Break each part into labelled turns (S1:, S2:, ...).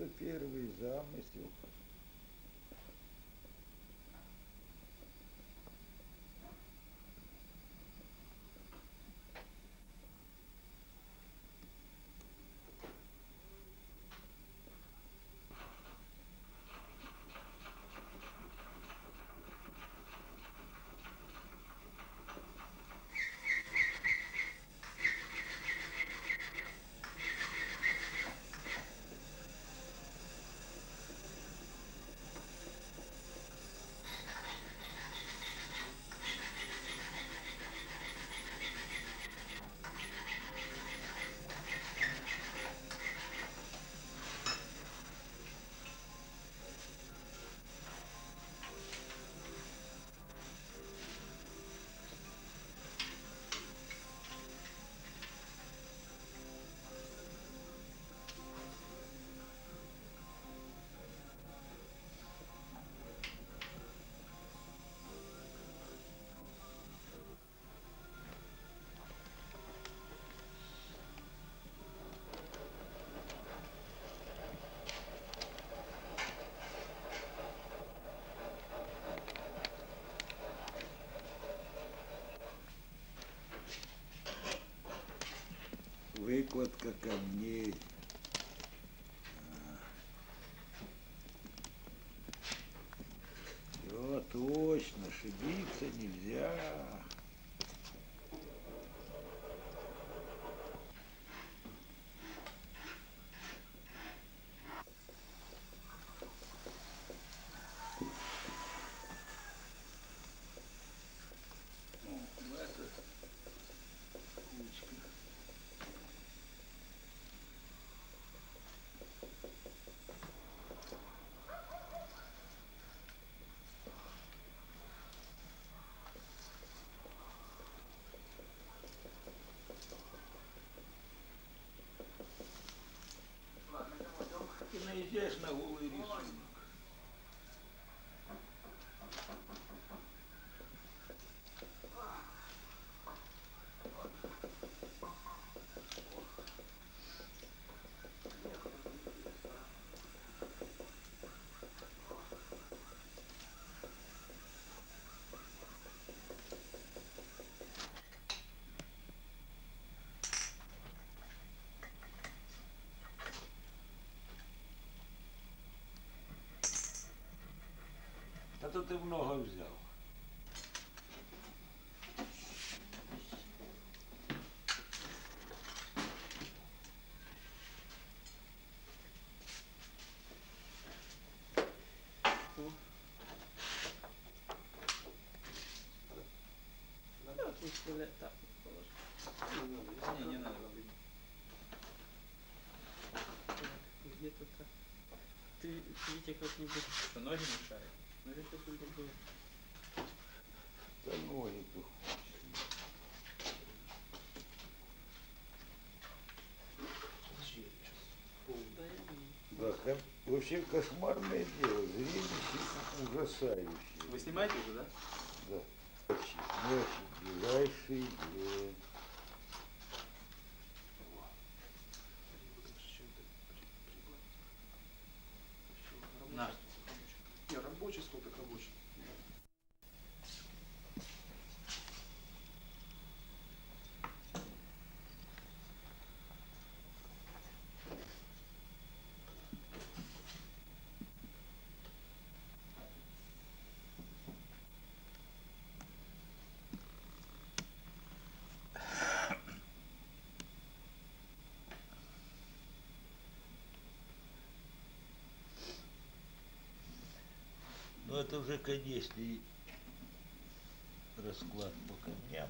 S1: это первый замысел. Выкладка камней. Все точно, ошибиться нельзя.
S2: Положи.
S3: Не, не надо.
S2: Так, Где-то так. Ты, Витя, как-нибудь
S3: Что ноги мешают?
S1: Да ноги тут. Вообще кошмарное дело, зрелище ужасающее.
S3: Вы снимаете уже, да?
S1: Да. Ночи, ночи, ближайший день.
S3: На.
S4: Не, рабочий стол так рабочий.
S1: Ну это уже конечный расклад по камням.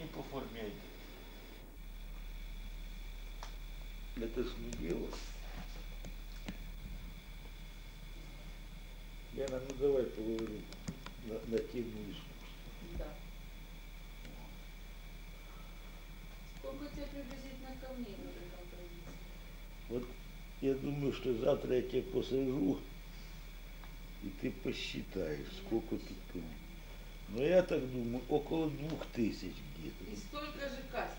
S1: Не по форме одет? Это ж не дело. Яна, ну давай поговорим на, на тему искусства.
S5: Да. Сколько у тебя приблизительно камней в этой композиции?
S1: Вот я думаю, что завтра я тебя посажу, и ты посчитаешь, сколько тут камней. Но я так думаю, около двух тысяч
S5: И
S1: где-то.
S5: столько же кастиков.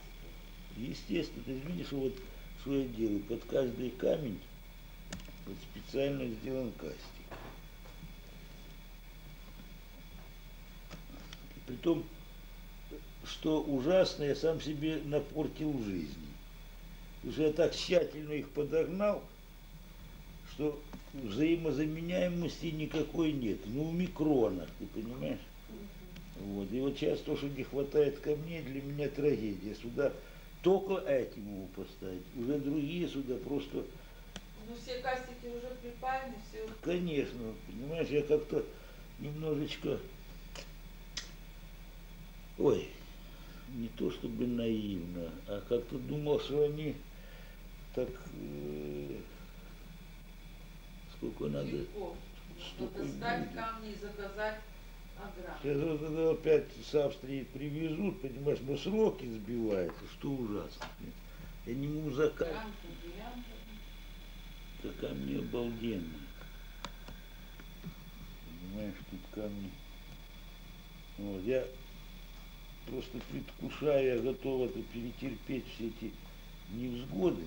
S1: Естественно, ты видишь, вот что я делаю. Под каждый камень вот специально сделан кастик. И Притом, что ужасно, я сам себе напортил жизни. Потому что я так тщательно их подогнал, что взаимозаменяемости никакой нет. Ну, в микронах, ты понимаешь? Вот. И вот сейчас то, что не хватает камней, для меня трагедия. Сюда только эти могу поставить. Уже другие сюда просто,
S5: Ну все кастики уже припаяны, все.
S1: конечно, понимаешь, я как-то немножечко, ой, не то чтобы наивно, а как-то думал, что они так, э, сколько надо,
S5: Легко. Достать
S1: будет.
S5: камни и заказать.
S1: Сейчас вот это опять с Австрии привезут, понимаешь, но сроки сбиваются, что ужасно. Я не могу заказать. Да камни обалденные. Понимаешь, тут камни. Вот, я просто предвкушаю, я готов это перетерпеть все эти невзгоды.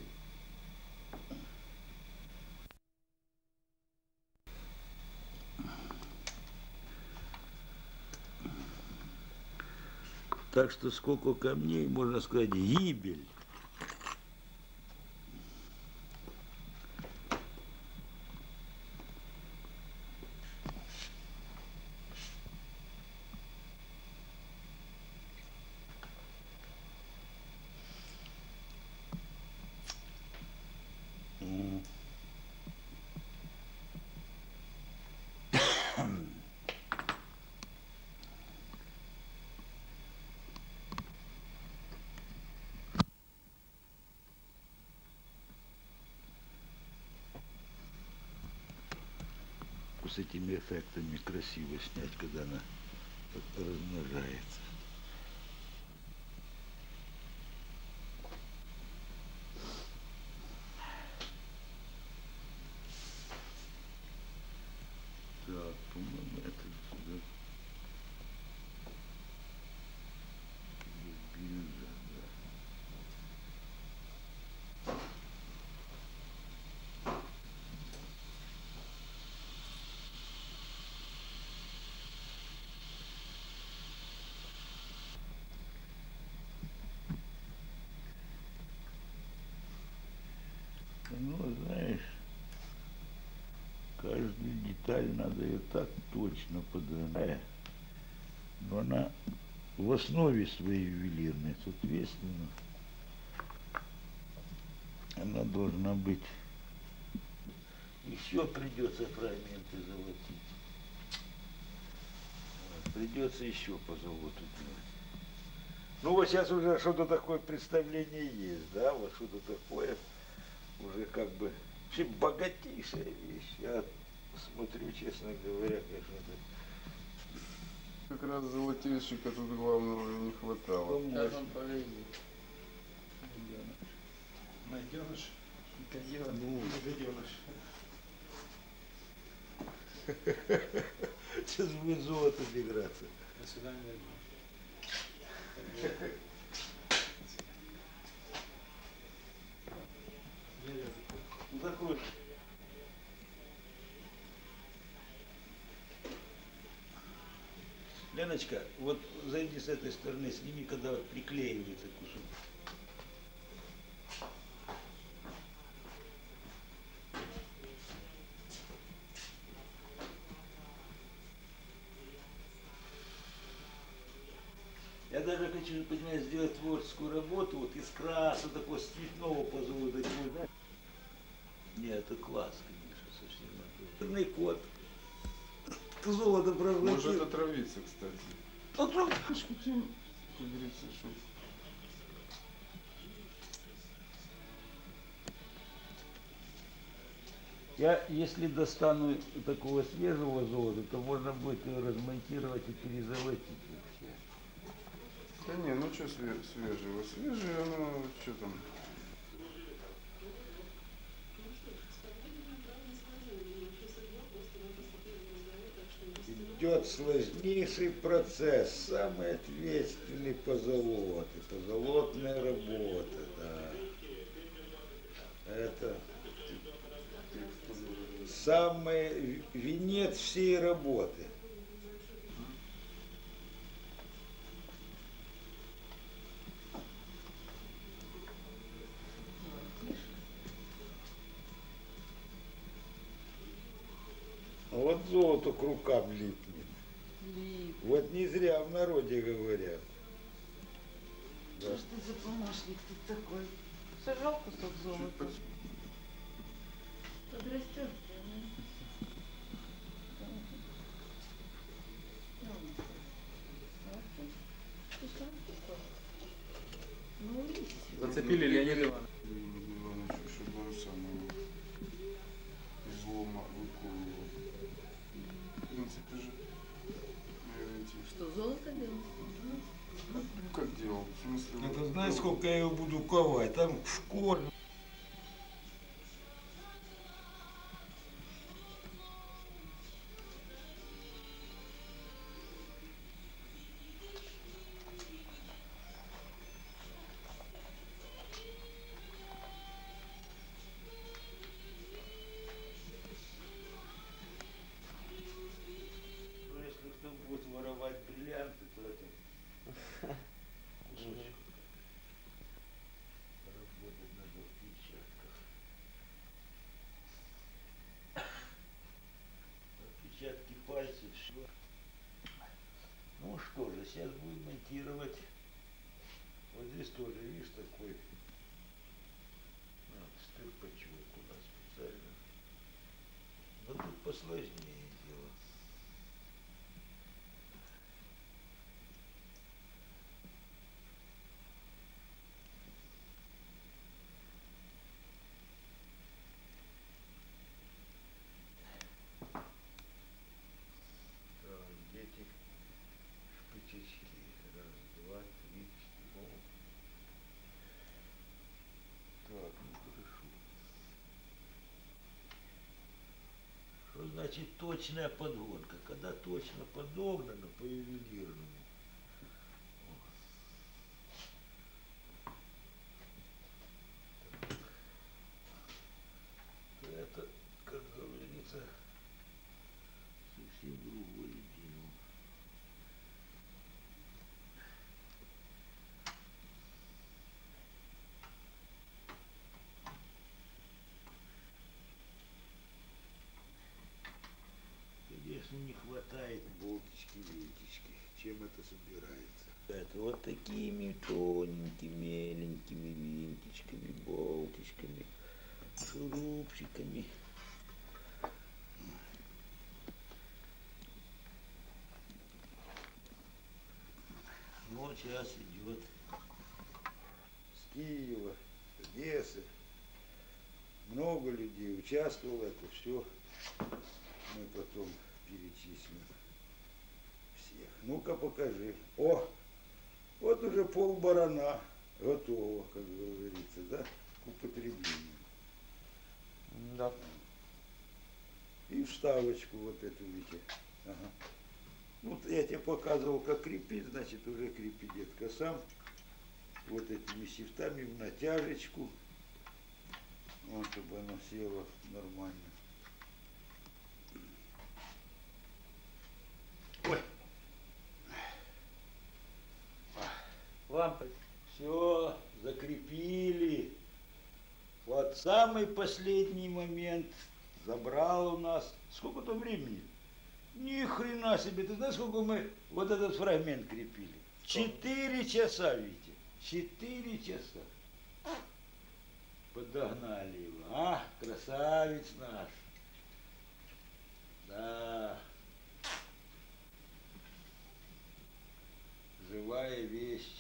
S1: Так что сколько камней, можно сказать, гибель. С этими эффектами красиво снять, когда она размножается. Так, по-моему, это сюда. Бирюза, да. Ну, знаешь, каждую деталь надо ее так точно подогнать. Но она в основе своей ювелирной, соответственно, она должна быть. Еще придется фрагменты золотить. Придется еще по золоту делать. Ну вот сейчас уже что-то такое представление есть, да, вот что-то такое уже как бы Вообще богатейшая вещь. Я смотрю, честно говоря, конечно, это
S6: Как раз золотейшика тут главного не хватало.
S2: Сейчас он повредит.
S3: Найденыш.
S2: Козел.
S1: Ну,
S4: Гаденыш.
S1: сейчас будет золото играться.
S3: До свидания.
S1: Ну такой. Леночка, вот зайди с этой стороны, сними, когда приклеивается кусок. Я даже хочу, понимаешь, сделать творческую работу, вот из краса такого, цветного позолота, такой, знаешь. Не, это класс, конечно, совсем. Черный кот. Золото
S6: Может
S1: проглотил.
S6: отравиться, кстати. Хотим, как говорится, что
S1: Я, если достану такого свежего золота, то можно будет его размонтировать и перезолотить вообще.
S6: Да не, ну что свежего? Свежее, оно что там?
S1: Идет сложнейший процесс, самый ответственный позолоты, позолотная работа, да. Это самый венец всей работы. А Вот золото к рукам липнет. Вот не зря в народе говорят. Да.
S2: Что ж ты за помощник тут такой?
S6: Чуть
S2: золота.
S6: под-
S5: Подрастет.
S6: Смысле,
S1: Это
S6: вот,
S1: знаешь,
S6: ну,
S1: сколько я его буду ковать? Там в школе. Ну что же, сейчас будем монтировать. Вот здесь тоже, видишь, такой а, стырпачок у нас специально. Но тут посложнее дело. Так, дети шпичечки. Раз, два, три, четыре. О. Так, ну хорошо. Что значит точная подгонка? Когда точно подогнано по ювелирному. О. Так. То это, как говорится, совсем другое дело. Конечно, не хватает болтички, винтички. Чем это собирается? Это вот такими тоненькими, меленькими винтичками, болтичками, шурупчиками. Вот сейчас идет с Киева, Одессы. Много людей участвовало, это все мы потом перечислим всех. Ну-ка покажи. О, вот уже пол барана готово, как говорится, да, к употреблению.
S3: Да.
S1: И вставочку вот эту, видите. Ага. Ну, вот я тебе показывал, как крепить, значит, уже крепи, детка, сам. Вот этими сифтами в натяжечку. Вот, чтобы оно село нормально. Ой.
S3: Лампой.
S1: Все, закрепили. Вот самый последний момент забрал у нас. Сколько то времени? Ни хрена себе. Ты знаешь, сколько мы вот этот фрагмент крепили? Четыре часа, Витя. Четыре часа. Подогнали его. А, красавец наш. Да. Живая вещь.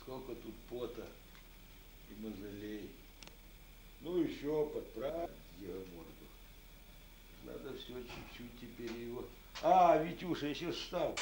S1: Сколько тут пота и мозолей. Ну еще подправить морду. Надо все чуть-чуть теперь его. А, Витюша, еще вставку.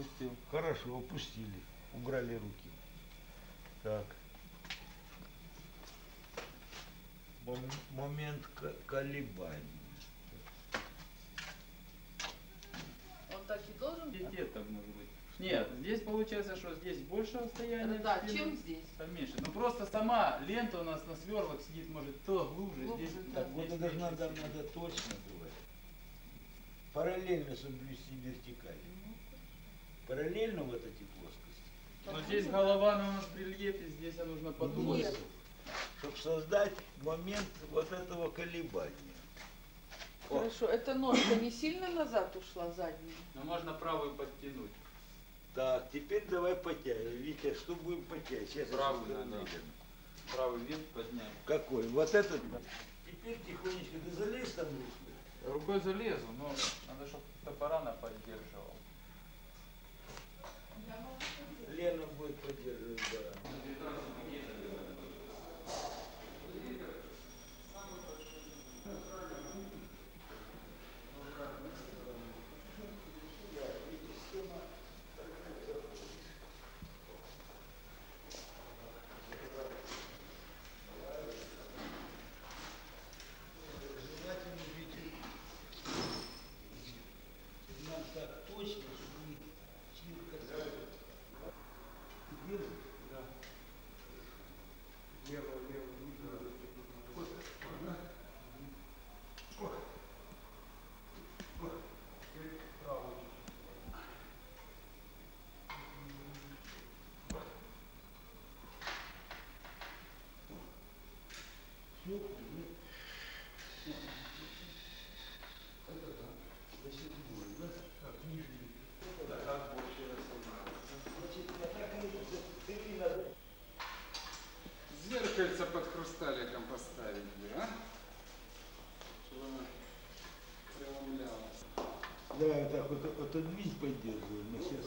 S3: Запустил.
S1: Хорошо, опустили. Убрали руки. Так. Мом- момент ко- колебаний.
S2: Он так и должен быть?
S3: Где так может быть? Нет, здесь получается, что здесь больше расстояние.
S2: Да,
S3: спины,
S2: чем здесь?
S3: Поменьше. Ну просто сама лента у нас на сверлах сидит, может, то глубже,
S2: Глубже,
S3: здесь.
S2: да.
S1: Так вот
S3: здесь
S1: это же
S3: меньше
S1: надо, надо точно бывает. Параллельно соблюсти вертикаль. Параллельно вот эти плоскости.
S3: Но здесь голова она у нас при рельефе, здесь нужно подумать.
S2: Нет.
S1: Чтобы создать момент вот этого колебания. О.
S2: Хорошо, эта ножка не сильно назад ушла, задняя?
S3: Но можно правую подтянуть.
S1: Так, теперь давай потянем. Витя, что будем потягивать? Сейчас
S3: Правый надо.
S1: гляну.
S3: Правый вверх поднять.
S1: Какой? Вот этот? Теперь тихонечко ты залезь там рукой.
S3: Рукой залезу, но надо, чтобы топорана поддерживал.
S1: Лена будет поддерживать баран. Желательно, Витя, точно, чтобы не чиркать. Держишь?
S4: Да. Лево, лево, видно. Теперь право.
S1: Все, уже. Это да. Значит, двое, да?
S4: Так, нижний.
S1: Значит, я так и ты не надо.
S6: Зеркальце под хрусталиком поставить бы, а? Чтобы она преломлялась.
S1: Да, так вот отодвинь, поддерживаем. Мы сейчас.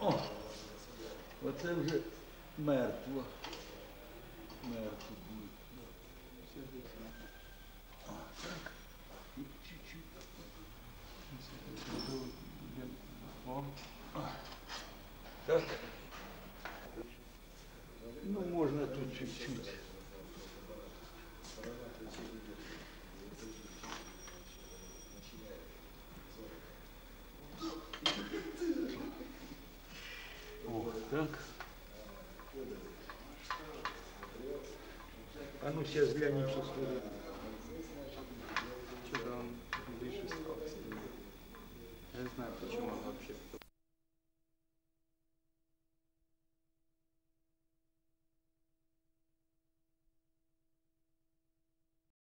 S1: О, оце вже мертво. Мертво буде. А, так. І чуть-чуть.
S6: О,
S1: Так. Ну, можно тут чуть-чуть. О, так. А ну сейчас